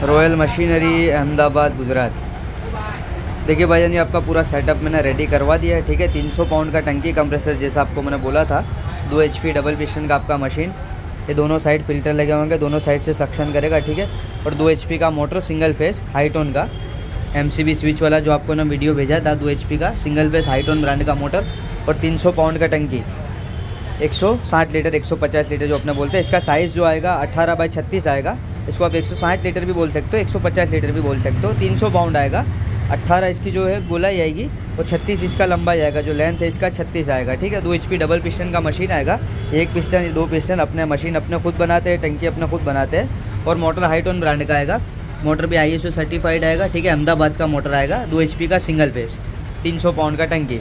Royal machinery Ahmedabad Gujarat देखिए भाईजान, ये आपका पूरा सेटअप मैंने रेडी करवा दिया है, ठीक है? 300 पाउंड का टंकी कंप्रेसर जैसा आपको मैंने बोला था, दो एच डबल पिस्टन का आपका मशीन ये दोनों साइड फ़िल्टर लगे होंगे, दोनों साइड से सक्शन करेगा, ठीक है? और दो एच का मोटर सिंगल फेस हाईटोन का। एमसीबी स्विच वाला जो आपको ना वीडियो भेजा था, दो एच का सिंगल फेस हाईटोन ब्रांड का मोटर और 300 पाउंड का टंकी। 160 लीटर 150 लीटर जो अपने बोलते हैं, इसका साइज़ जो आएगा 18 बाई 36 आएगा। इसको आप 160 लीटर भी बोल सकते हो 150 लीटर भी बोल सकते हो। 300 पाउंड आएगा। 18 इसकी जो है गोलाई आएगी। और 36 इसका लंबा आएगा। जो लेंथ है, इसका 36 आएगा, ठीक है? दो एच डबल पिस्टन का मशीन आएगा। एक पिस्टन दो पिस्टन अपने मशीन अपने खुद बनाते हैं, टंकी अपने खुद बनाते हैं। और मोटर हाईटोन ब्रांड का आएगा। मोटर भी आई सर्टिफाइड आएगा, ठीक है? अहमदाबाद का मोटर आएगा, दो एच का सिंगल फेस तीन पाउंड का टंकी।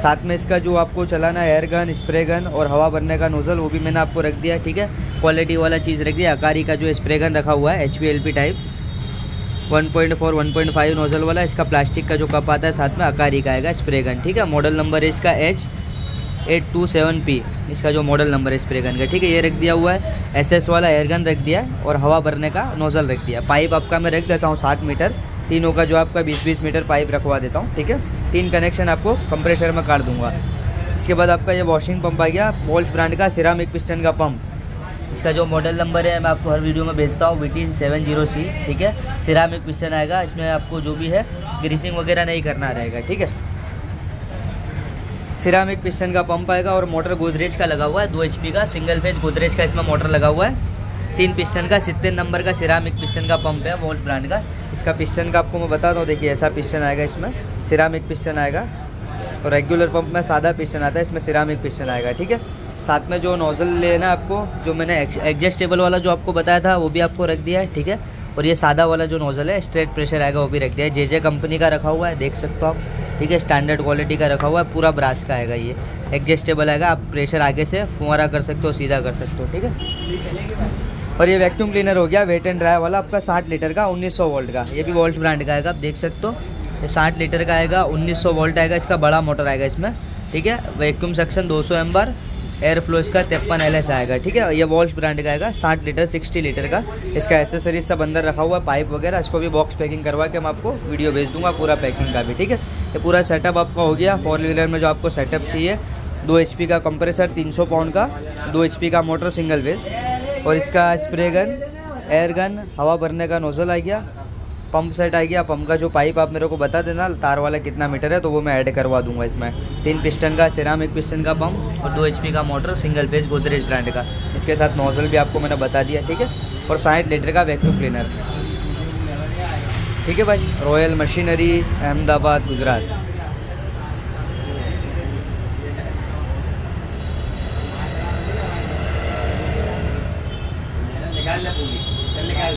साथ में इसका जो आपको चलाना एयर गन स्प्रे गन और हवा भरने का नोज़ल वो भी मैंने आपको रख दिया, ठीक है? क्वालिटी वाला चीज़ रख दिया। अकारी का जो स्प्रे गन रखा हुआ है एच पी टाइप 1.4 1.5 नोज़ल वाला, इसका प्लास्टिक का जो कप आता है, साथ में अकारी का आएगा स्प्रे गन ठीक है? मॉडल नंबर है इसका H eight two seven P इसका जो मॉडल नंबर है स्प्रे गन का, ठीक है? ये रख दिया हुआ है एस वाला एयर गन रख दिया और हवा भरने का नोज़ल रख दिया। पाइप आपका मैं रख देता हूँ सात मीटर, तीनों का जो आपका बीस बीस मीटर पाइप रखवा देता हूँ, ठीक है? तीन कनेक्शन आपको कंप्रेशर में काट दूँगा। इसके बाद आपका ये वॉशिंग पंप आ गया। वोल्ट ब्रांड का सिरामिक पिस्टन का पंप इसका जो मॉडल नंबर है, मैं आपको हर वीडियो में भेजता हूँ V T seven zero C ठीक है? सिरामिक पिस्टन आएगा, इसमें आपको जो भी है ग्रीसिंग वगैरह नहीं करना रहेगा, ठीक है? सिरामिक पिस्टन का पंप आएगा और मोटर गोदरेज का लगा हुआ है, दो एच का सिंगल फ़ेज़ गोदरेज का इसमें मोटर लगा हुआ है। तीन पिस्टन का सितर नंबर का, सिरामिक पिस्टन का पंप है, वोल्ट ब्रांड का। इसका पिस्टन का आपको मैं बता दूँ, देखिए ऐसा पिस्टन आएगा इसमें, सिरामिक पिस्टन आएगा। और रेगुलर पंप में सादा पिस्टन आता है, इसमें सिरामिक पिस्टन आएगा, ठीक है? साथ में जो नोज़ल लेना आपको, जो मैंने एडजस्टेबल वाला जो आपको बताया था, वो भी आपको रख दिया है, ठीक है? और ये सादा वाला जो नोज़ल है स्ट्रेट प्रेशर आएगा, वो भी रख दिया है। जे जे कंपनी का रखा हुआ है, देख सकते हो आप, ठीक है? स्टैंडर्ड क्वालिटी का रखा हुआ है, पूरा ब्रास का आएगा ये। एडजस्टेबल आएगा, आप प्रेशर आगे से फुहारा कर सकते हो, सीधा कर सकते हो, ठीक है? और ये वैक्यूम क्लीनर हो गया वेट एंड ड्राई वाला, आपका साठ लीटर का 1900 वोल्ट का। ये भी वोल्ट ब्रांड का आएगा, आप देख सकते हो। ये साठ लीटर का आएगा 1900 वोल्ट आएगा, इसका बड़ा मोटर आएगा इसमें, ठीक है? वैक्यूम सेक्शन 200 सौ एम्बर एयर फ्लो इसका तिरपन एल आएगा, ठीक है? ये वॉल्ट ब्रांड का आएगा, साठ लीटर, सिक्सटी लीटर का। इसका एसेसरीज सब अंदर रखा हुआ है पाइप वगैरह, इसको भी बॉक्स पैकिंग करवा के मैं आपको वीडियो भेज दूँगा, पूरा पैकिंग का भी, ठीक है? ये पूरा सेटअप आपका हो गया फोर व्हीलर में जो आपको सेटअप चाहिए, दो एच का कंप्रेसर 300 पाउंड का, दो एच का मोटर सिंगल वेज और इसका स्प्रे गन एयर गन हवा भरने का नोज़ल आ गया। पंप सेट आ गया। पंप का जो पाइप आप मेरे को बता देना, तार वाला कितना मीटर है तो वो मैं ऐड करवा दूँगा इसमें। तीन पिस्टन का सिरामिक पिस्टन का पंप और दो एच का motor single phase Godrej brand का। इसके साथ नोज़ल भी आपको मैंने बता दिया, ठीक है? और साठ लीटर का वैक्यूम क्लीनर ठीक है भाई? रॉयल मशीनरी अहमदाबाद गुजरात निकालना पूरी